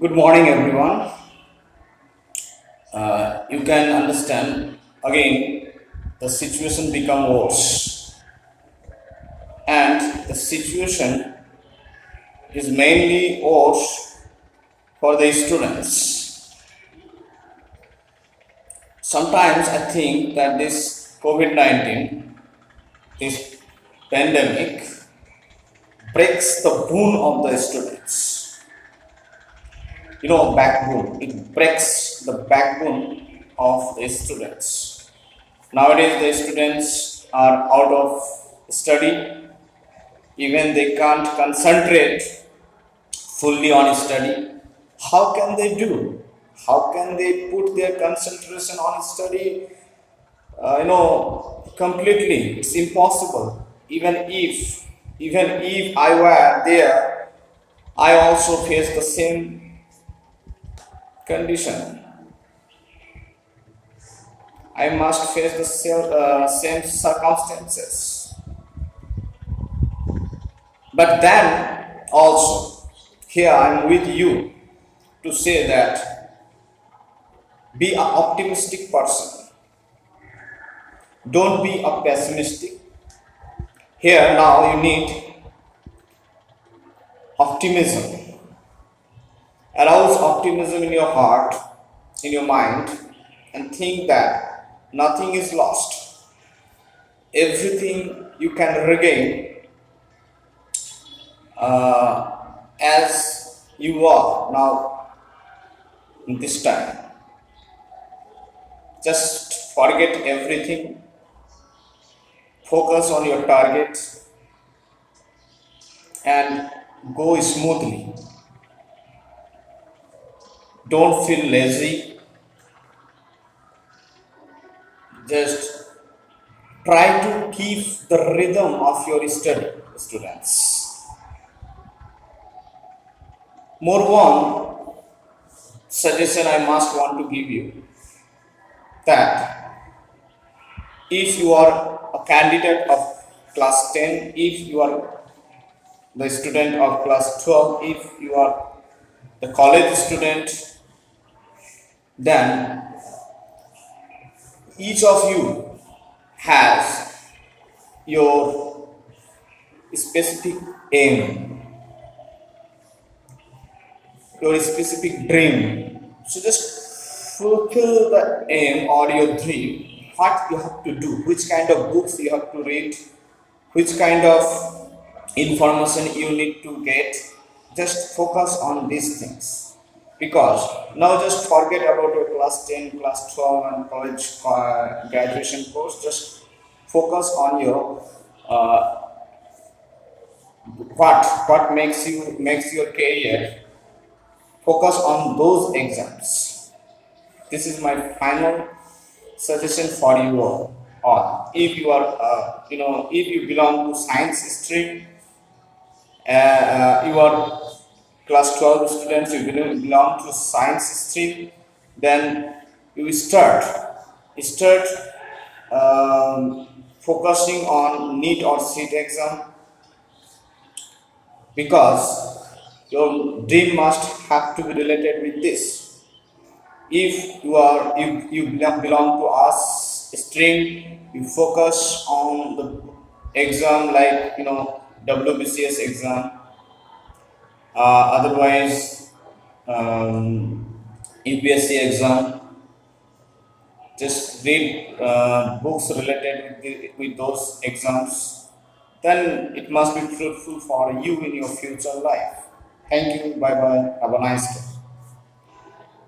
Good morning, everyone. Uh, you can understand again the situation become worse, and the situation is mainly worse for the students. Sometimes I think that this COVID 19, this pandemic, breaks the bone of the students you know backbone. It breaks the backbone of the students. Nowadays the students are out of study. Even they can't concentrate fully on study. How can they do? How can they put their concentration on study? Uh, you know completely. It's impossible. Even if even if i were there i also face the same condition. I must face the same, uh, circumstances. But then also, here I am with you to say that be an optimistic person. Don't be a pessimistic. Here now you need optimism optimism in your heart, in your mind, and think that nothing is lost. Everything you can regain uh, as you are now in this time. Just forget everything, focus on your target, and go smoothly don't feel lazy. Just try to keep the rhythm of your study, students. More one suggestion I must want to give you that if you are a candidate of class 10, if you are the student of class 12, if you are the college student then each of you has your specific aim, your specific dream. So just fulfill the aim or your dream, what you have to do, which kind of books you have to read, which kind of information you need to get. Just focus on these things because now just forget about your class 10 class 12 and college uh, graduation course. Just focus on your uh, what what makes you makes your career. Focus on those exams. This is my final suggestion for you all. Or if you are uh, you know if you belong to science stream uh, uh you are class 12 students, you belong to science stream, then you start, start um, focusing on NEET or SEET exam because your dream must have to be related with this. If you are you, you belong to us stream, you focus on the exam like you know WBCS exam otherwise, um, UPSC exam, just read uh, books related with, the, with those exams, then it must be fruitful for you in your future life. Thank you. Bye bye. Have a nice day.